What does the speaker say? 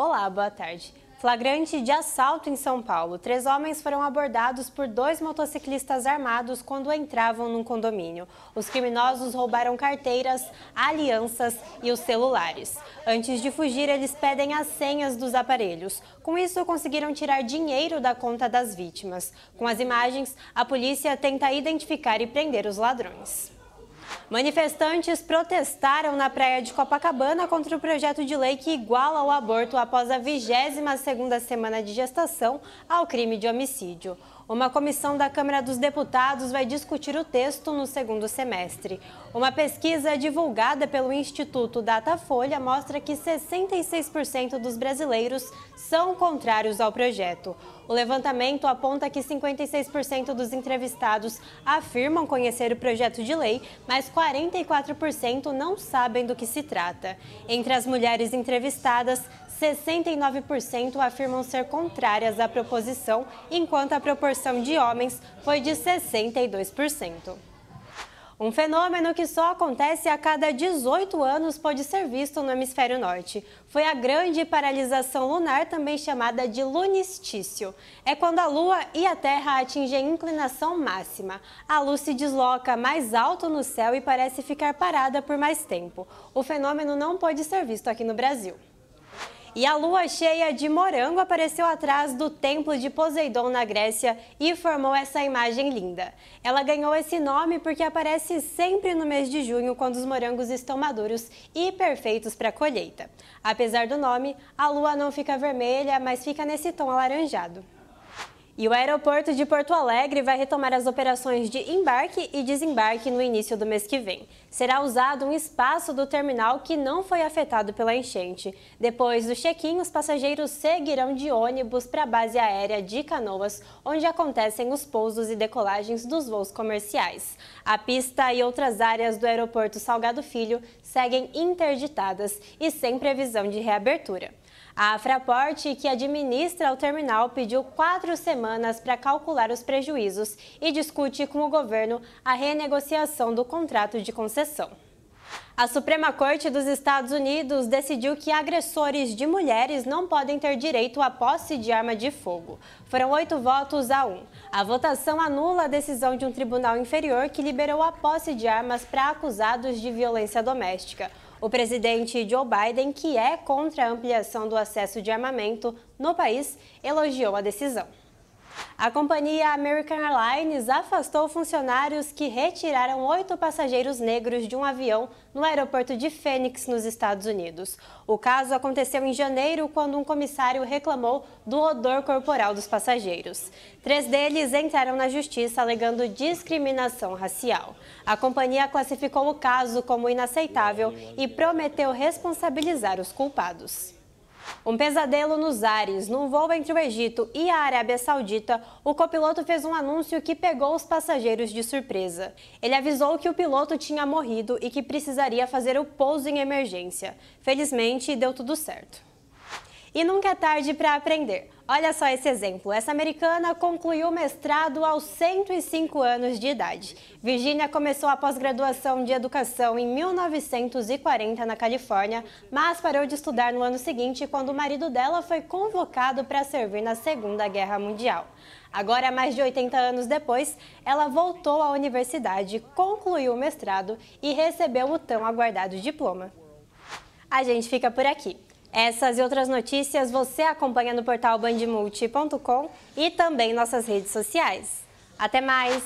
Olá, boa tarde. Flagrante de assalto em São Paulo. Três homens foram abordados por dois motociclistas armados quando entravam num condomínio. Os criminosos roubaram carteiras, alianças e os celulares. Antes de fugir, eles pedem as senhas dos aparelhos. Com isso, conseguiram tirar dinheiro da conta das vítimas. Com as imagens, a polícia tenta identificar e prender os ladrões. Manifestantes protestaram na praia de Copacabana contra o projeto de lei que iguala o aborto após a 22ª semana de gestação ao crime de homicídio. Uma comissão da Câmara dos Deputados vai discutir o texto no segundo semestre. Uma pesquisa divulgada pelo Instituto Datafolha mostra que 66% dos brasileiros são contrários ao projeto. O levantamento aponta que 56% dos entrevistados afirmam conhecer o projeto de lei, mas 44% não sabem do que se trata. Entre as mulheres entrevistadas, 69% afirmam ser contrárias à proposição, enquanto a proporção de homens foi de 62%. Um fenômeno que só acontece a cada 18 anos pode ser visto no hemisfério norte. Foi a grande paralisação lunar, também chamada de lunistício. É quando a Lua e a Terra atingem inclinação máxima. A luz se desloca mais alto no céu e parece ficar parada por mais tempo. O fenômeno não pode ser visto aqui no Brasil. E a lua cheia de morango apareceu atrás do templo de Poseidon na Grécia e formou essa imagem linda. Ela ganhou esse nome porque aparece sempre no mês de junho, quando os morangos estão maduros e perfeitos para a colheita. Apesar do nome, a lua não fica vermelha, mas fica nesse tom alaranjado. E o aeroporto de Porto Alegre vai retomar as operações de embarque e desembarque no início do mês que vem. Será usado um espaço do terminal que não foi afetado pela enchente. Depois do check-in, os passageiros seguirão de ônibus para a base aérea de Canoas, onde acontecem os pousos e decolagens dos voos comerciais. A pista e outras áreas do aeroporto Salgado Filho seguem interditadas e sem previsão de reabertura. A Fraport, que administra o terminal, pediu quatro semanas para calcular os prejuízos e discute com o governo a renegociação do contrato de concessão. A Suprema Corte dos Estados Unidos decidiu que agressores de mulheres não podem ter direito à posse de arma de fogo. Foram oito votos a um. A votação anula a decisão de um tribunal inferior que liberou a posse de armas para acusados de violência doméstica. O presidente Joe Biden, que é contra a ampliação do acesso de armamento no país, elogiou a decisão. A companhia American Airlines afastou funcionários que retiraram oito passageiros negros de um avião no aeroporto de Phoenix, nos Estados Unidos. O caso aconteceu em janeiro, quando um comissário reclamou do odor corporal dos passageiros. Três deles entraram na justiça alegando discriminação racial. A companhia classificou o caso como inaceitável e prometeu responsabilizar os culpados. Um pesadelo nos ares. Num voo entre o Egito e a Arábia Saudita, o copiloto fez um anúncio que pegou os passageiros de surpresa. Ele avisou que o piloto tinha morrido e que precisaria fazer o pouso em emergência. Felizmente, deu tudo certo. E nunca é tarde para aprender. Olha só esse exemplo. Essa americana concluiu o mestrado aos 105 anos de idade. Virginia começou a pós-graduação de educação em 1940 na Califórnia, mas parou de estudar no ano seguinte quando o marido dela foi convocado para servir na Segunda Guerra Mundial. Agora, mais de 80 anos depois, ela voltou à universidade, concluiu o mestrado e recebeu o tão aguardado diploma. A gente fica por aqui. Essas e outras notícias você acompanha no portal bandmulti.com e também nossas redes sociais. Até mais!